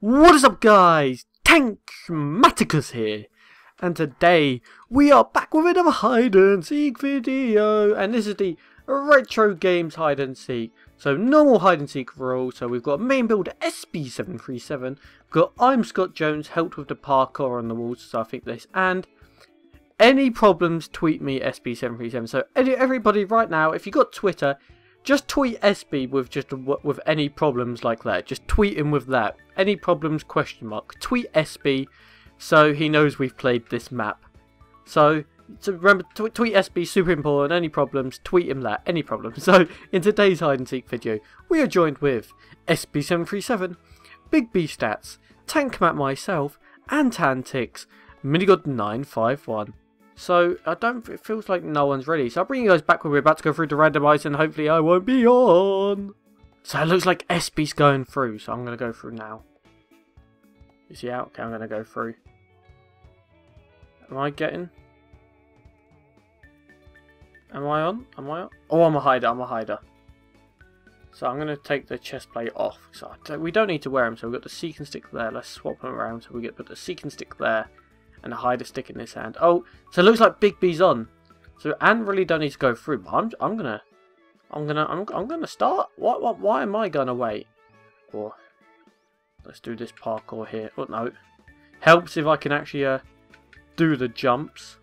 What is up guys? Tankmaticus here. And today we are back with another hide and seek video. And this is the retro games hide and seek. So normal hide and seek rule. So we've got main builder SB737. We've got I'm Scott Jones helped with the parkour on the walls. So I think this. And any problems tweet me SB737. So everybody right now if you've got Twitter just tweet SB with just with any problems like that. Just tweet him with that. Any problems? Question mark. Tweet SB so he knows we've played this map. So, so remember, tweet SB super important. Any problems? Tweet him that. Any problems? So in today's hide and seek video, we are joined with SB737, Big B Stats, TankMatt myself, AntAntixx, Minigod 951. So I don't. It feels like no one's ready. So I'll bring you guys back when we're about to go through the randomizer, and hopefully I won't be on. So it looks like SB's going through. So I'm gonna go through now. Is he out? Okay, I'm gonna go through. Am I getting? Am I on? Am I on? Oh, I'm a hider. I'm a hider. So I'm going to take the chest plate off. So we don't need to wear them. So we've got the seek and stick there. Let's swap them around. So we get put the seek and stick there and hide a stick in his hand. Oh, so it looks like Big B's on. So Ant really don't need to go through, but I'm I'm gonna I'm gonna I'm I'm gonna start. What what why am I gonna wait? Or let's do this parkour here. Oh no. Helps if I can actually uh do the jumps.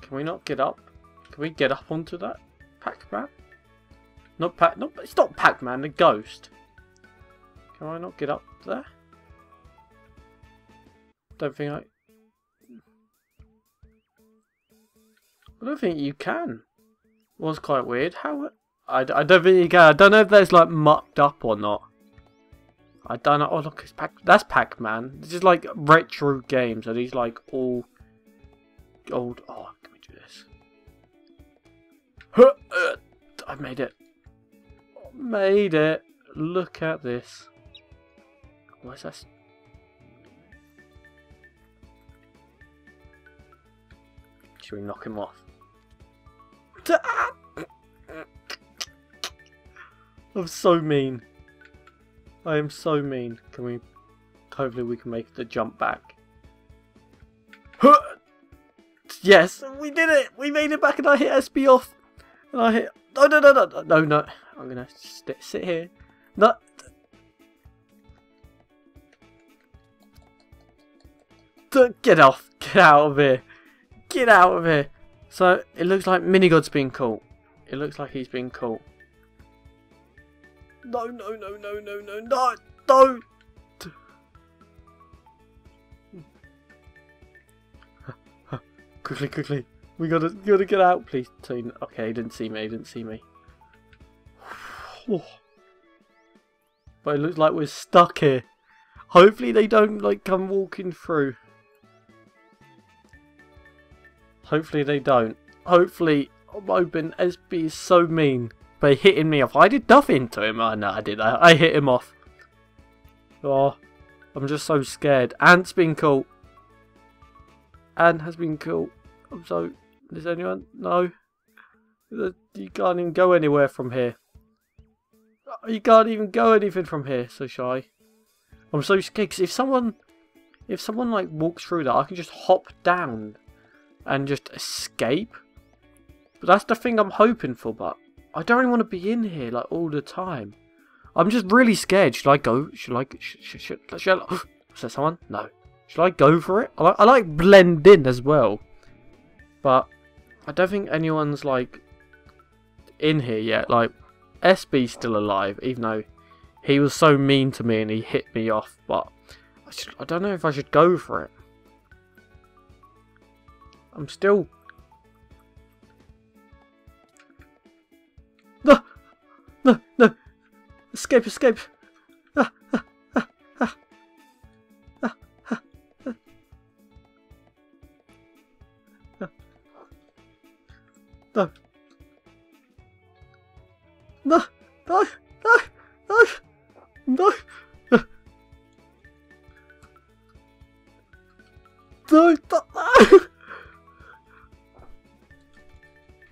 Can we not get up? Can we get up onto that? Pac-Man? Not Pac no it's not Pac-Man, the ghost. Can I not get up there? Don't think I... I don't think you can. Was quite weird. How... I, I don't think you can. I don't know if that's like mucked up or not. I don't know. Oh look, it's Pac. That's Pac-Man. This is like retro games. Are these like all old? Oh, can we do this? Uh, I made it. Made it. Look at this. What's that? Should we knock him off? I'm so mean. I am so mean. Can we... Hopefully we can make the jump back. Yes, we did it! We made it back and I hit SB off. And I hit... No, no, no, no, no, no. I'm going to sit here. No. Get off. Get out of here. Get out of here. So, it looks like Minigod's been caught. It looks like he's been caught. No, no, no, no, no, no, no, don't! quickly, quickly. We gotta, gotta get out, please. Okay, he didn't see me, he didn't see me. but it looks like we're stuck here. Hopefully they don't, like, come walking through. Hopefully they don't. Hopefully, I'm hoping SB is so mean by hitting me off. I did nothing to him. Oh, no, I did. I, I hit him off. Oh, I'm just so scared. Ant's been caught. Ant has been caught. I'm so... Does anyone? No. You can't even go anywhere from here. Uh, you can't even go anything from here. So shy. I'm so scared because if someone... If someone like walks through that, I can just hop down and just escape. But that's the thing I'm hoping for, but I don't really want to be in here like all the time. I'm just really scared. Should I go? Should I? Should, should, should, should I, there someone? No. Should I go for it? I like, I like blend in as well. But I don't think anyone's like in here yet. Like SB's still alive, even though he was so mean to me and he hit me off. But I, should, I don't know if I should go for it. I'm still... No! No, no! Escape, escape!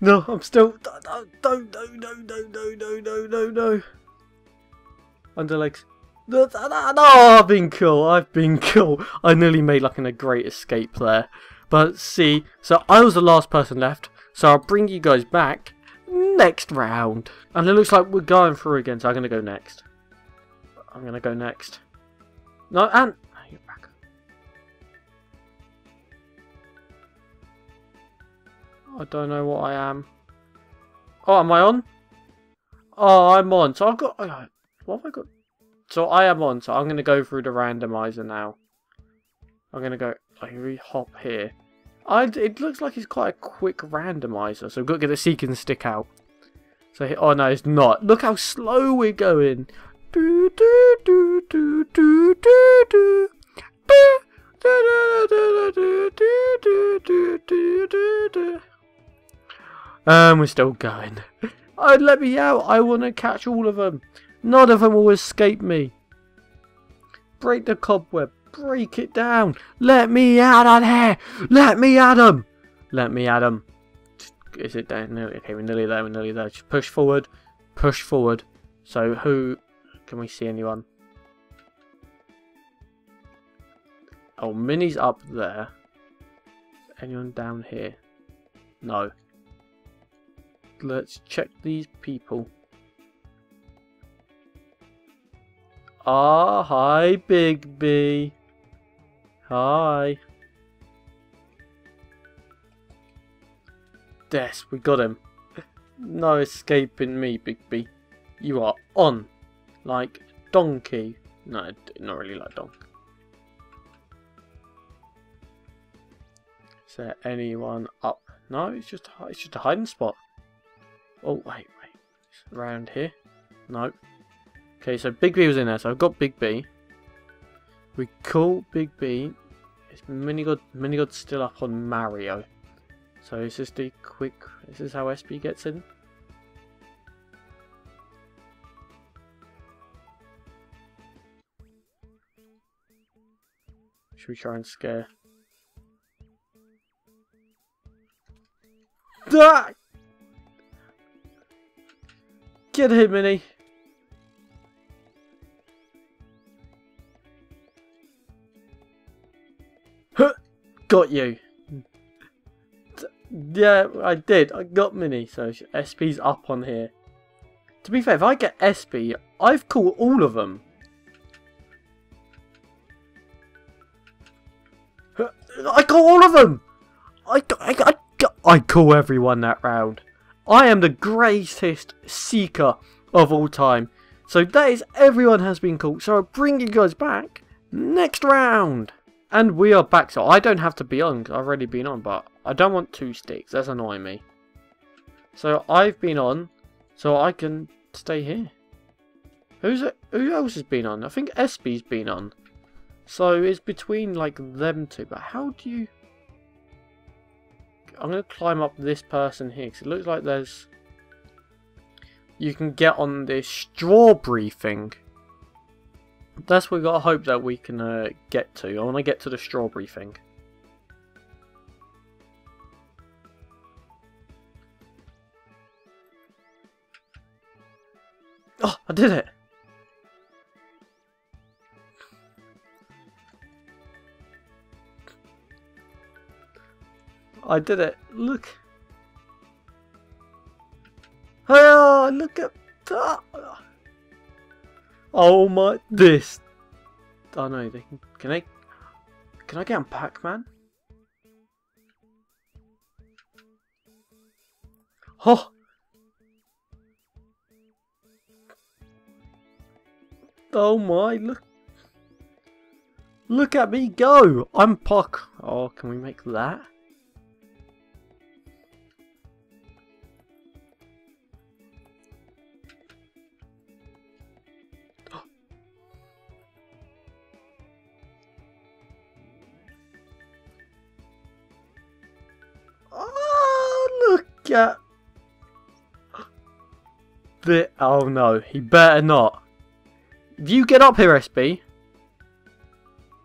No, I'm still. No, no, no, no, no, no, no, no, no, no. Underlegs. No, oh, I've been cool. I've been cool. I nearly made like a great escape there. But see, so I was the last person left. So I'll bring you guys back next round. And it looks like we're going through again, so I'm going to go next. I'm going to go next. No, and... I don't know what I am. Oh, am I on? Oh, I'm on. So I've got... Oh, what have I got? So I am on, so I'm going to go through the randomizer now. I'm going to go... I hop here. I, it looks like it's quite a quick randomizer, so we've got to get the seeking stick out. So, oh no, it's not. Look how slow we're going. Do do do do do do do. Um, we're still going. Oh, let me out. I want to catch all of them. None of them will escape me. Break the cobweb. Break it down. Let me out of there. Let me at him. Let me at him. Is it down? Okay, we're nearly there. We're nearly there. Just push forward. Push forward. So who... Can we see anyone? Oh, Minnie's up there. Anyone down here? No. Let's check these people. Ah, hi, Big B. Hi. Yes, we got him. No escaping me, Big B. You are on. Like donkey. No, not really like donkey. Is there anyone up? No, it's just it's just a hiding spot. Oh wait, wait. It's around here. No. Okay, so Big B was in there, so I've got Big B. We call Big B. Is Minigod Minigod's still up on Mario. So is this the quick this is this how SB gets in? Should we try and scare? Ah! Get him, Minnie! Got you. Yeah, I did. I got Minnie, so SB's up on here. To be fair, if I get SP, I've caught all of them. I caught all of them! I, I, I, I call everyone that round. I am the greatest seeker of all time. So that is everyone has been caught. So I'll bring you guys back next round. And we are back, so I don't have to be on, because I've already been on, but I don't want two sticks, that's annoying me. So I've been on, so I can stay here. Who's it? Who else has been on? I think SB's been on. So it's between like them two, but how do you... I'm going to climb up this person here, because it looks like there's... You can get on this strawberry thing. That's what we got to hope that we can uh, get to. I want to get to the strawberry thing. Oh, I did it! I did it. Look. Oh, look at that. Oh my, this. Oh no, they can, can I, can I get on Pac-Man? Oh! Oh my, look. Look at me go! I'm Puck. Oh, can we make that? Get... The... Oh no, he better not. You get up here, SB...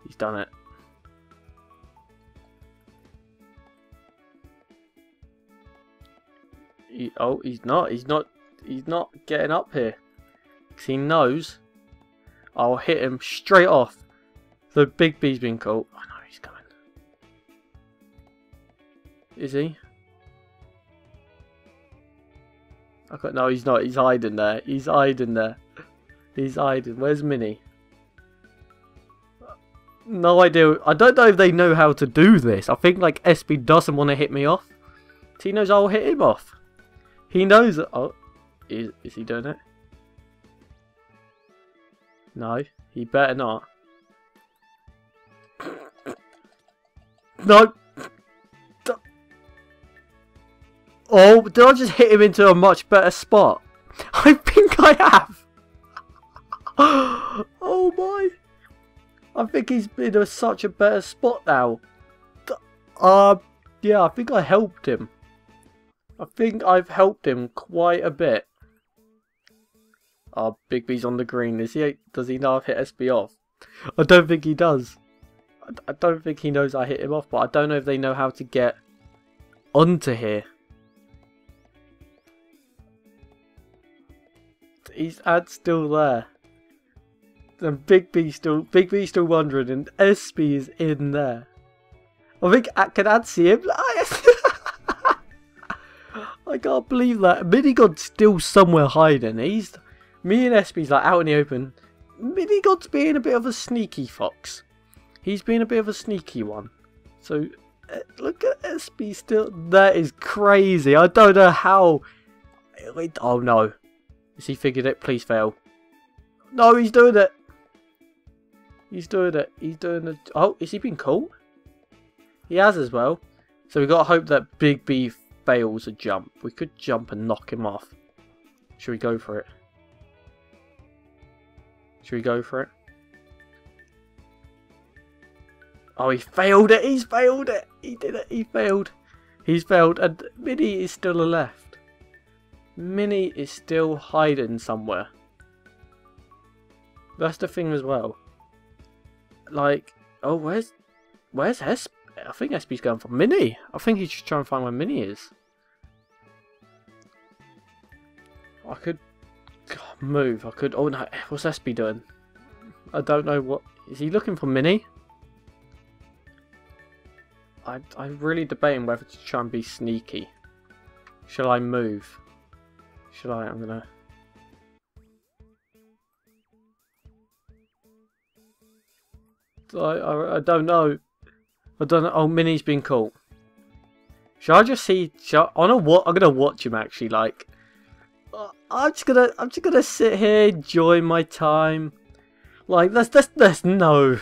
He's done it. He, oh, he's not. He's not. He's not getting up here. Because he knows. I'll hit him straight off. The big B's been caught. I know he's coming. Is he? I got no, he's not. He's hiding there. He's hiding there. He's hiding. Where's Minnie? No idea. I don't know if they know how to do this. I think like SB doesn't want to hit me off. He knows I'll hit him off. He knows that. Oh, is, is he doing it? No, he better not. No. Oh, did I just hit him into a much better spot? I think I have. oh my. I think he's been in such a better spot now. Uh, yeah, I think I helped him. I think I've helped him quite a bit. Oh, Big B's on the green. Is he? Does he know I've hit SB off? I don't think he does. I don't think he knows I hit him off, but I don't know if they know how to get onto here. He's ad still there. And Big B still Big B still wandering and SB is in there. I think can Ad see him? I can't believe that. Minigod's still somewhere hiding. He's me and SB's like out in the open. Minigod's being a bit of a sneaky fox. He's being a bit of a sneaky one. So uh, look at SB still. That is crazy. I don't know how. Oh no. Has he figured it? Please fail. No, he's doing it. He's doing it. He's doing it. Oh, is he being caught? He has as well. So we've got to hope that Big B fails a jump. We could jump and knock him off. Should we go for it? Should we go for it? Oh, he failed it. He's failed it. He did it. He failed. He's failed. And Minnie is still left. Minnie is still hiding somewhere. That's the thing as well. Like, oh, where's, where's Hesp? I think SB's going for Minnie. I think he's just trying to find where Minnie is. I could move. I could. Oh no, what's SB doing? I don't know what. Is he looking for Minnie? I I'm really debating whether to try and be sneaky. Shall I move? Should I? I'm gonna. I, I, I don't know. I don't know. Oh, Minnie's been caught. Should I just see? Should I, on a what? I'm gonna watch him actually. Like, uh, I'm just gonna, I'm just gonna sit here, enjoy my time. Like, there's, there's, there's no,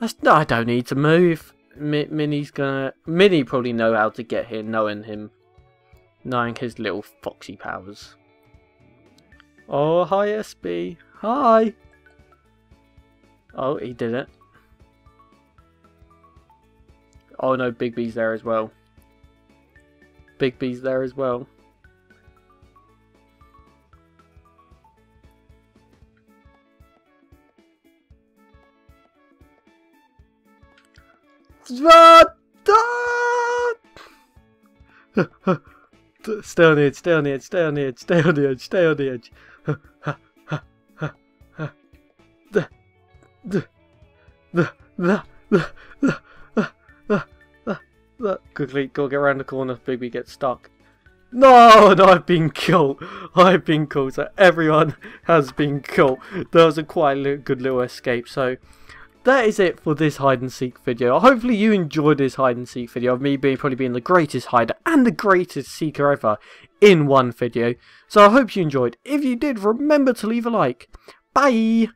there's no. I don't need to move. Mi Minnie's gonna, Minnie probably know how to get here, knowing him, knowing his little foxy powers. Oh, hi SB. Hi. Oh, he did it. Oh no, Big B's there as well. Big B's there as well. stay on the edge, stay on the edge, stay on the edge, stay on the edge, stay on the edge. the, the, Quickly, go get around the corner, Big B gets stuck. No, no, I've been killed. I've been killed. So everyone has been killed. That was a quite good little escape. So that is it for this hide and seek video. Hopefully you enjoyed this hide and seek video of me being probably being the greatest hider and the greatest seeker ever in one video. So I hope you enjoyed. If you did, remember to leave a like. Bye!